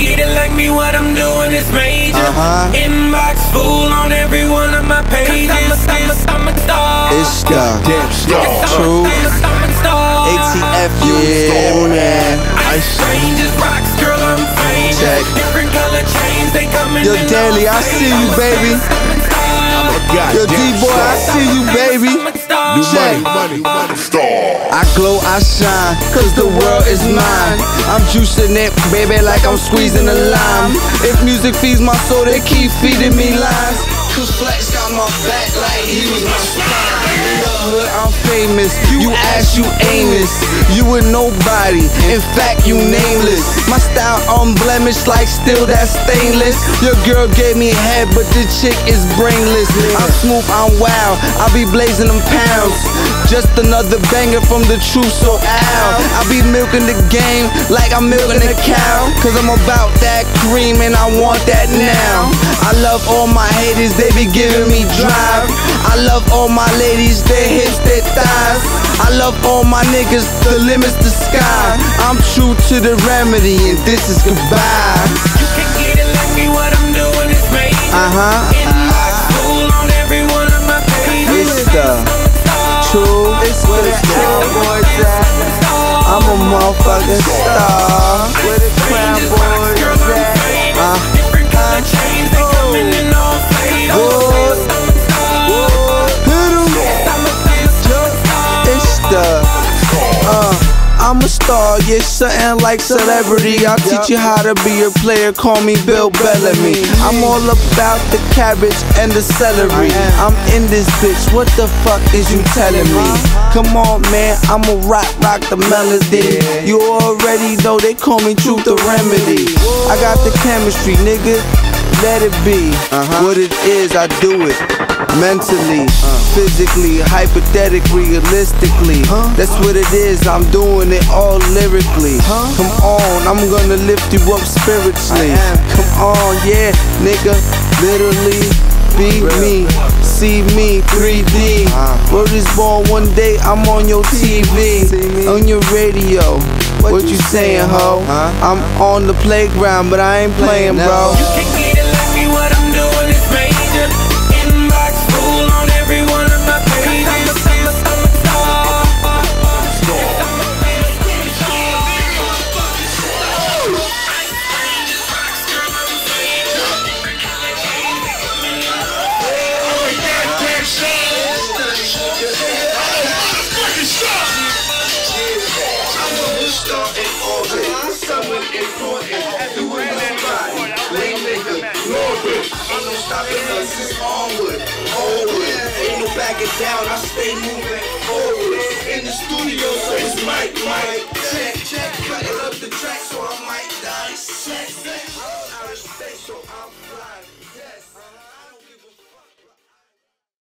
me what I'm doing is major. Uh-huh. Inbox full on every one of my pages. I'm a, I'm a, I'm a star. It's the Damn star. True. I'm a, I'm a star. ATF, yeah, man. I strange as rocks, girl, I'm famous. Check. Different color chains, they coming Yo, in Daly, I see you, baby. I'm a. Yo, D-boy, I see you, baby. I'm a star. New money, money, money. Star. I glow, I shine, cause the world is mine. I'm juicing it, baby, like I'm squeezing a lime. If music feeds my soul, they keep feeding me lines. Cause Flex got my back like he was my spine. In the hood, I'm famous. You ask, you aimless. You a nobody. In fact, you nameless. My style unblemished like steel that's stainless. Your girl gave me head, but the chick is brainless. I'm smooth, I'm wild. I be blazing them pounds. Just another banger from the truth, so ow. I be milking the game like I'm milking a cow. Cause I'm about that cream and I want that now. I love all my haters, they be giving me drive. I love all my ladies, their hips, their thighs. I love all my niggas, the limit's the sky. I'm true to the remedy, and this is goodbye. You can get it, let me what I'm doing is major. Uh huh. The cowboys at. I'm a motherfucking star. Where the crown boys at? Uh, Different color I'm a star, yeah, something like celebrity. I'll teach you how to be a player, call me Bill Bellamy. I'm all about the cabbage and the celery. I'm in this bitch, what the fuck is you telling me? Come on, man, I'ma rock, rock the melody. You already know they call me Truth Da Remedy. I got the chemistry, nigga. Let it be uh-huh. what it is, I do it mentally, physically, hypothetically, realistically. That's what it is, I'm doing it all lyrically. Come on, I'm gonna lift you up spiritually. Come on, yeah, nigga, literally be me. See me 3D. Word is born one day, I'm on your TV, on your radio. What you saying, ho? I'm on the playground, but I ain't playing, bro. Stopping us is onward, onward. Ain't no backing down, I stay moving forward. In the studio, so it's mic, mic. Check, check, cutting up the track so I might die. Check, check. Out of space, so I'm flying.